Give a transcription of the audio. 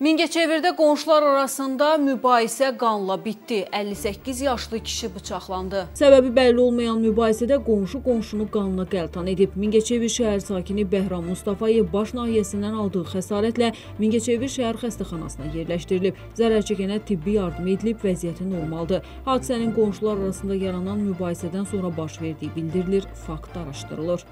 Mingəçevirdə qonşular arasında mübahisə qanla bitdi. 58 yaşlı kişi bıçaqlandı. Səbəbi bəlli olmayan mübahisədə qonşu qonşunu qanla qəltan edib. Mingəçevir şəhər sakini Bəhram Mustafayev baş nahiyəsindən aldığı xəsarətlə Mingəçevir şəhər xəstəxanasına yerləşdirilib. Zərər çəkənə tibbi yardım edilib, vəziyyəti normaldır. Hadisənin qonşular arasında yaranan mübahisədən sonra baş verdiyi bildirilir, fakt araşdırılır.